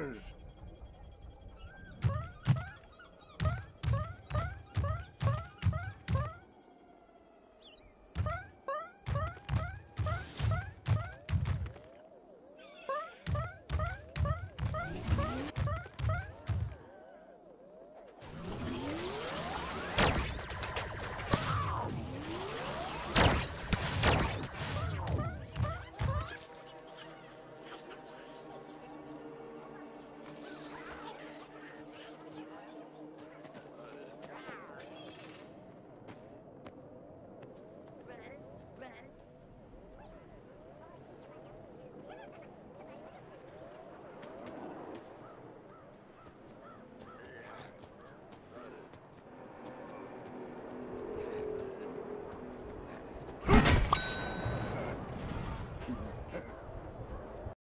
Yeah.